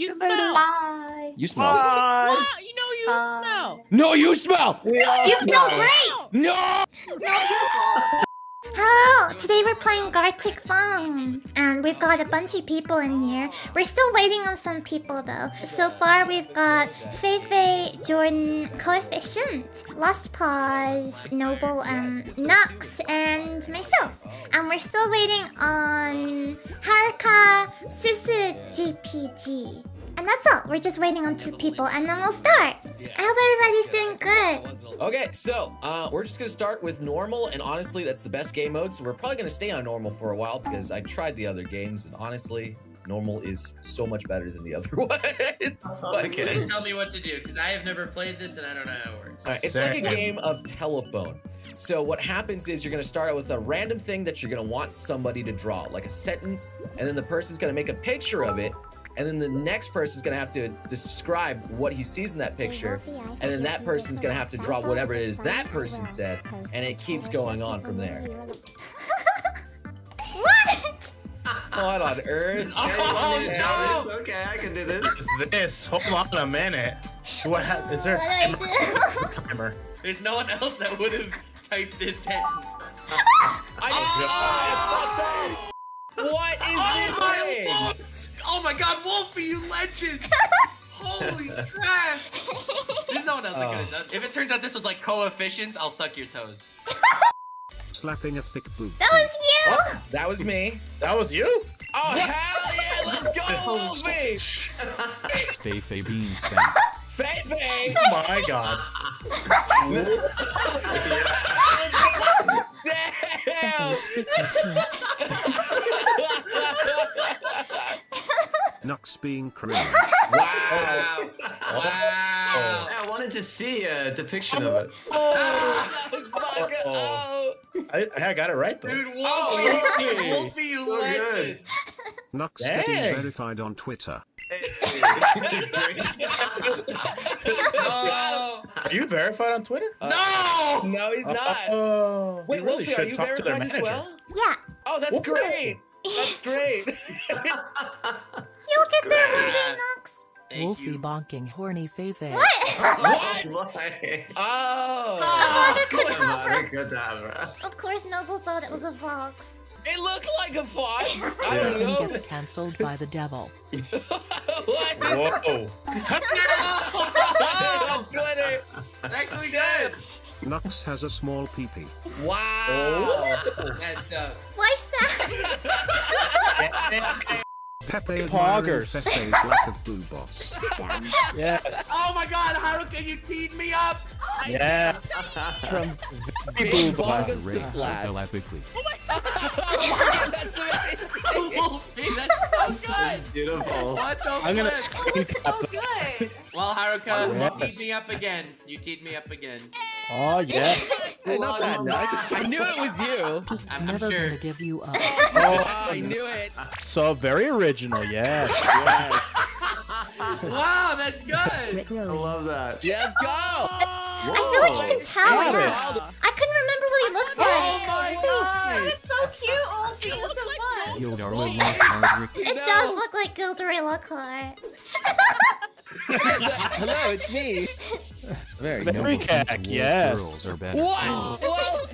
You smell. Bye. You smell. Wow, you know you Bye. smell. No, you smell. We all You smell smell. great. No. Hello! Today we're playing Gartic Phone. And we've got a bunch of people in here. We're still waiting on some people though. So far we've got FeFe, Jordan, Koefficient, Lost Pause, Noble, um, Nux, and myself. And we're still waiting on Haruka, Susu JPG. And that's all. We're just waiting on two people and then we'll start. I hope everybody's doing good. Okay, so uh, we're just gonna start with normal, and honestly, that's the best game mode. So we're probably gonna stay on normal for a while because I tried the other games, and honestly, normal is so much better than the other ones. it's Okay. Tell me what to do, because I have never played this and I don't know how it works. All right, it's like a game of telephone. So what happens is you're gonna start out with a random thing that you're gonna want somebody to draw, like a sentence, and then the person's gonna make a picture of it, and then the next person's gonna have to describe what he sees in that picture, and then that person's gonna have to draw whatever it is that person said, and it keeps going on from there. What? What on earth? Oh, Okay, no! this, okay, I can do this. is this? Hold on a minute. What ha- is there a What do I timer? timer? There's no one else that would have typed this sentence. I oh, What is Oh this my thing? Wolf! Oh my god, Wolfie, you legend! Holy crap! There's no one else that could have done If it turns out this was like Koefficient, I'll suck your toes. slapping a thick boot. That was you! Oh, that was me. That was you? Oh hell yeah! Let's go, Wolfie! FeFe Bean Spam. FeFe! Oh my god. Damn! Nux being cringe. wow! Oh. Wow! I wanted to see a depiction of it. Oh, that was fucking- oh. I, I got it right though. Dude, Wolfie! Oh, Wolfie. Wolfie, you So legend! good. Nux Dang. getting verified on Twitter. No! Are you verified on Twitter? Uh, no! No, he's not. Oh, Wait, you really Wolfie, are should you talk to their verified as manager. well? Yeah. Oh, that's Whoa. great. That's great. You'll get there one day, Nux. Thank Wolfie you. bonking horny FeFe. What? what? Why? Oh. Father could Come help on, us. good job, Of course, Noble thought it was a fox. It looked like a fox. I Yeah. don't know. gets cancelled by the devil. what? Whoa. on Twitter. It's actually good! Nux has a small peepee. Wow. Oh. Messed up. Why sad? Pepe admiring Poggers. Fefe's lack of boobos. Yes. Oh my god, Haruka, you teed me up! Yes. From Big Boob. Bogus Race to so flat. quickly. That's amazing. Wolfie, that's so good! Beautiful. What the I'm gonna flip? screen cap Oh, good. Well, Haruka, you teed me up again. You teed me up again. Oh yes. Hey, not bad, Nux. I knew it was you. I'm, I'm Never sure. gonna give you up. Oh, I knew it. So very original. Yes. Yes. Wow, that's good! I love that. Let's go. I feel like you can tell. Got. Yeah. I couldn't remember what he looks Oh like. my god! It's so cute, Wolfie. Look at fun. You'll darling hard It does look like Gilderoy Lockhart. Hello, it's me. Very, Very noble cack, people, yes. Girls are better. What?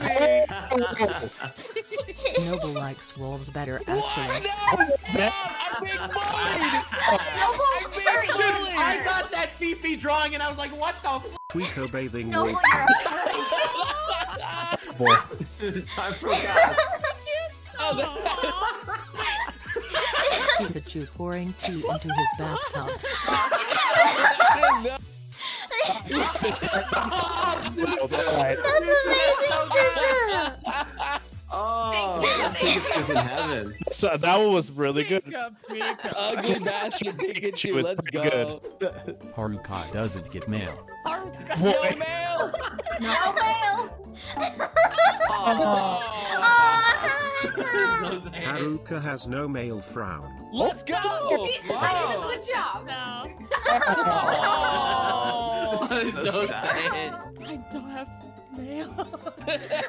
Noble likes wolves better, What? actually. No, stop! I'm being bullied! I'm being bullied! I got that Fifi drawing and I was like, what the f? Tweaker bathing No, wolf. Boy. I forgot. Oh, Pikachu pouring tea into his bathtub. no. Alright. That's amazing, Susu. Oh, I think it's in heaven. So that one was really good. Ugly bastard Pikachu Pikachu, was let's pretty go. Haruka doesn't get mail. No mail! No mail. Oh. Oh, Haruka has no male frown. Let's go! I did a Wow. good job. Oh. so sad. I don't have mail.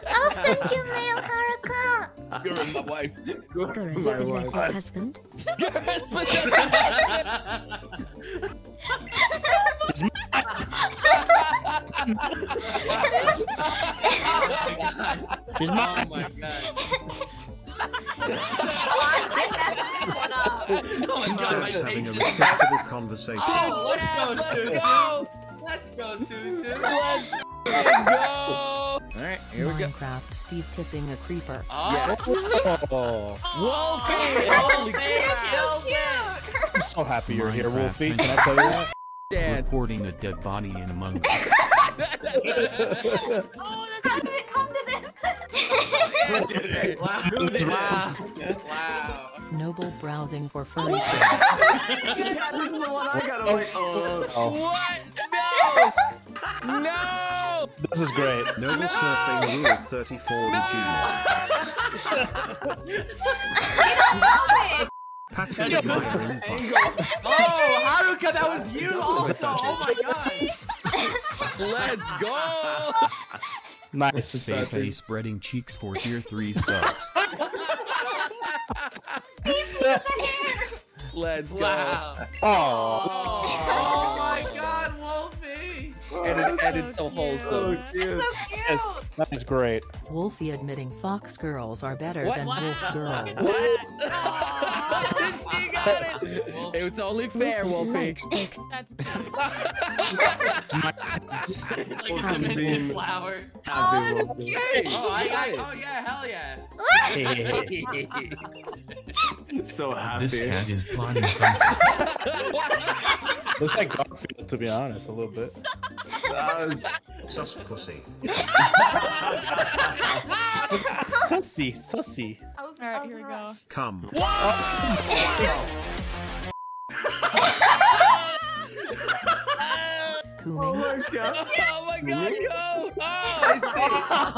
I'll send you mail, Haruka. You're my wife. Girls My possess wife. a husband. Yes, but She's Oh my god. I messed this one up. Oh my god, my Just having a respectable conversation. Oh, let's go, Let's go. Let's go, Susu. Let's go. All right, here we go. Minecraft Steve kissing a creeper. Oh. Yeah. Oh, Wolfie. Oh, Holy man, crap. I'm so happy you're here, Minecraft Wolfie. Prince Can I tell you that? Dan. Reporting a dead body in Among Us. Oh, that's How did it come to this? Wow. Wow. Wow. Noble browsing for oh furniture. friends. this is the one I gotta wait. Oh. Oh, What? No. No. this is great. Noble Surfing Rule 34 to Gmail. Patty admiring bot. Oh, Haruka, that was you also. Oh my god. Let's go. Nice. FeFe spreading cheeks for tier 3 subs. Let's go. Wow. Oh, Oh my god, Wolfie. And, it, and it's so cute. wholesome. It's so cute. that is great. Wolfie admitting fox girls are better What? than Wow. wolf girls. What? she got it. Wolfie. It's only fair, Wolfie. That's cute. like a minute flower. Happy oh, that's Wolfie. cute. Oh, I got, oh yeah, hell yeah. So happy. This cat is plotting something. Looks like Garfield, to be honest, a little bit. That was- Sus pussy. Sussy, sussy. I was, All I right, was here we go. rush. Come. Cooming. Oh my god. Oh my god, go! Oh,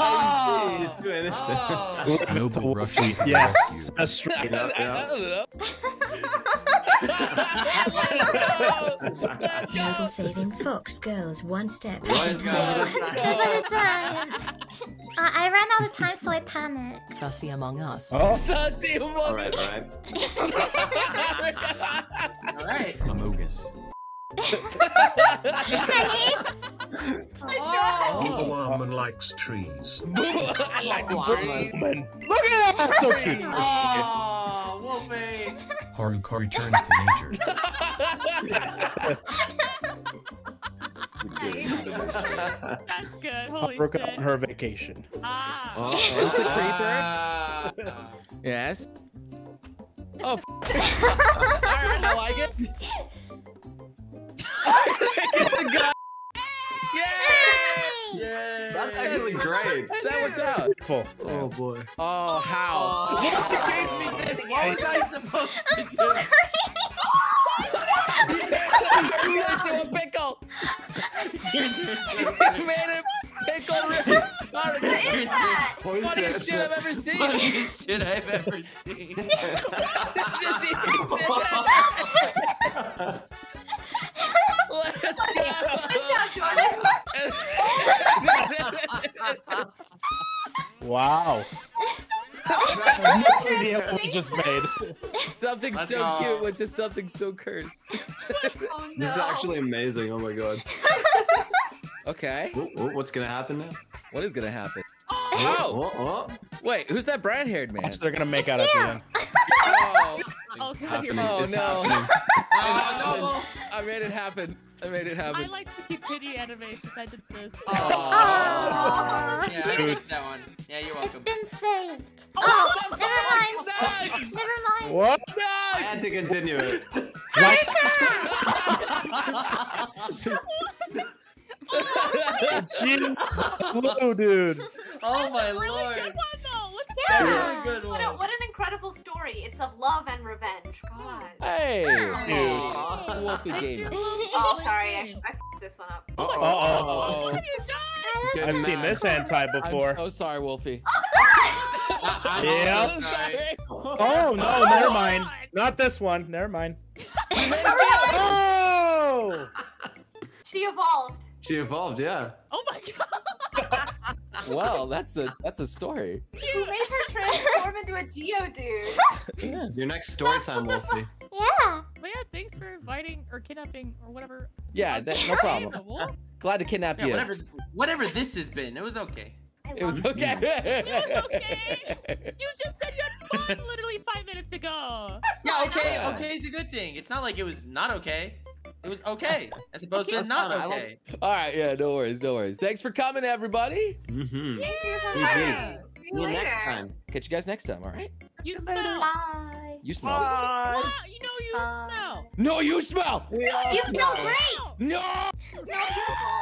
oh, I see. He's too innocent. Oh. Noble rushing Yes, that's straight. Yeah, I yeah. don't know. Let's! Noble saving fox girls one step at a go. time. Step at a time. Uh, I ran out of time, so I panicked. Sussy among us. Oh, Sussy Alright, alright. All right. Amogus. Oh. Booba Woman likes trees. I like the tree. man. Look at that. So cute. Oh, Wolfie. Haruka returns to nature. That's good. Holy Haruka shit. on her vacation. Ah. Oh, Is this the creeper? Ah. Yes. Oh, f- Alright, I like it. Yay! Yay. That's actually great. That worked out. Full. Oh boy. Oh, how? Oh, you gave me this. What was I supposed to do? You made it a pickle. You made it pickle. rip. What is that? Funniest shit I've ever seen. Funniest shit I've ever seen. Just eating it. Let's Good job, Jordan. go. Wow. no idea what we just made. something Let's so go. cute went to something so cursed. Oh, This is actually amazing. Oh my god. Okay, Oh, oh, what's gonna happen now? what is gonna happen? Oh, Oh, oh, oh. wait, who's that brown-haired man? So they're gonna make out at the end. Oh, Oh, God, oh, happening. Oh, it's no. happening. Oh, I made it happen. I made it happen. I like the cute kitty animations. I did this. Oh, Aww. Yeah, I Dude. that one. Yeah, you're It's welcome. been saved. Oh, Oh, never fuck? mind. Nice. Never mind. What? I had to continue it. Like, jeez, blue dude. Oh my Really lord. good one though. Look at Yeah. Really good What, a, what an incredible story. It's of love and revenge. God. Hey, Aw. Wolfie that. Gamer. Oh, sorry. I, I f***ed this one up. Uh-oh. Uh-oh. What have you done? I've seen this hentai I'm before. so sorry, Wolfie. I'm Yeah. so sorry. Oh no, never mind. Not this one. Never mind. Oh! She evolved. She evolved, yeah. Oh my god. well, that's a that's a story. You made her transform into a geo Geodude? Your next story time, Wolfie. Yeah. But yeah, thanks for inviting or kidnapping or whatever. Yeah, that, no problem. Glad to kidnap Yeah, you. whatever, whatever this has been, it was okay. It was okay. It was okay. You just said you had fun literally five minutes ago. Yeah, okay, okay is a good thing. It's not like it was not okay. It was okay, as opposed to not fine, okay. All right, yeah, no worries, no worries. Thanks for coming, everybody. Mm-hmm. Thank you for GG. coming. See See you you later. next time. Catch you guys next time. All right. You smell. Bye. You smell. Ah, you know you Bye. smell. No, you smell. You smell great. No. You smell beautiful.